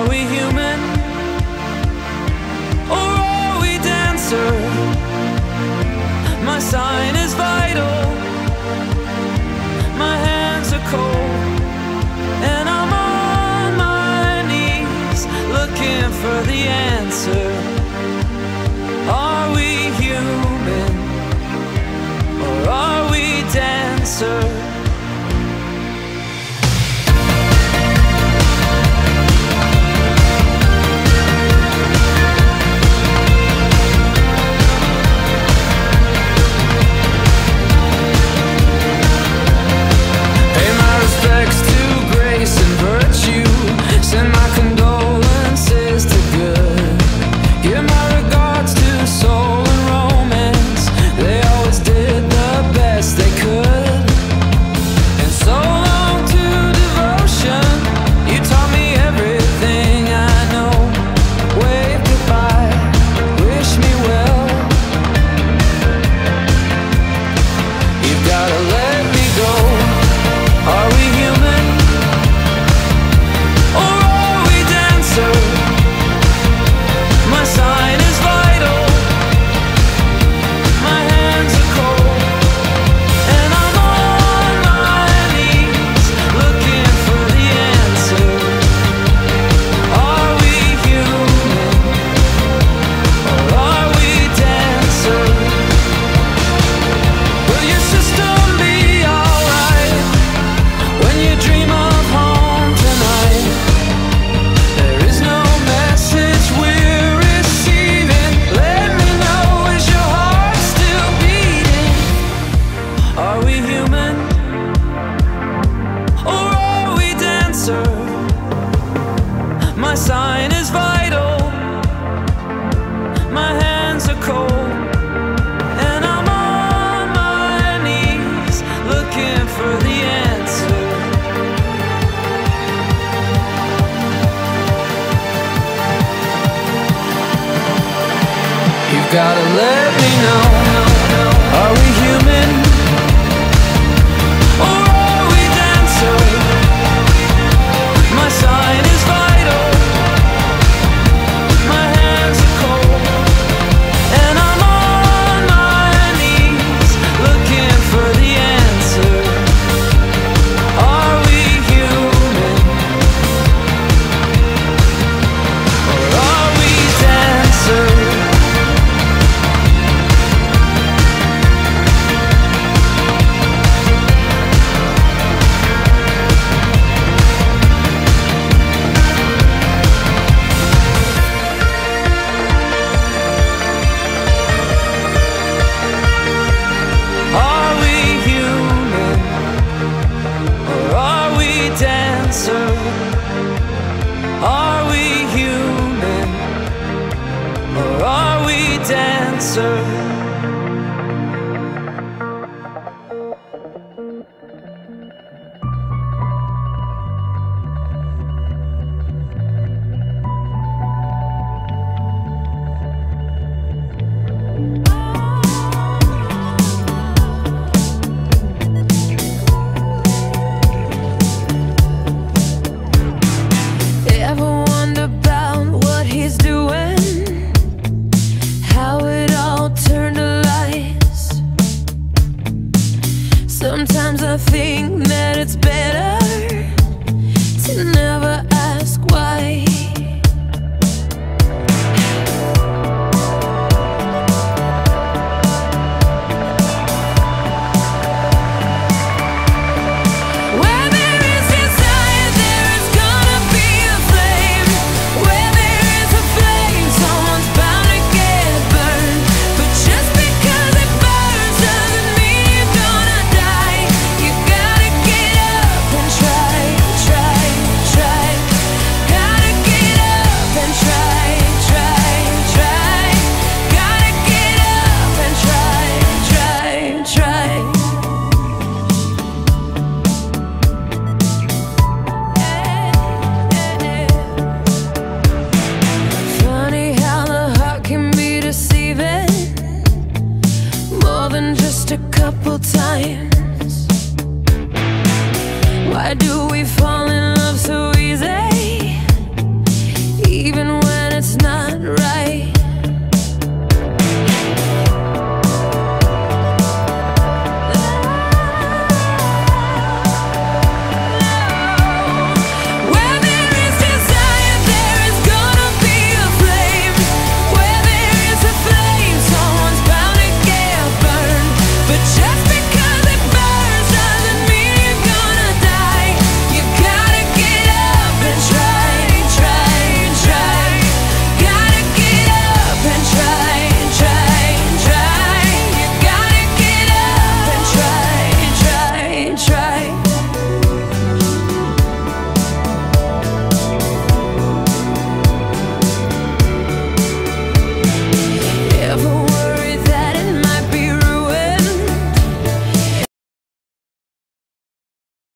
Are we here? gotta let me know. answer. Sometimes I think that it's better to never ask why.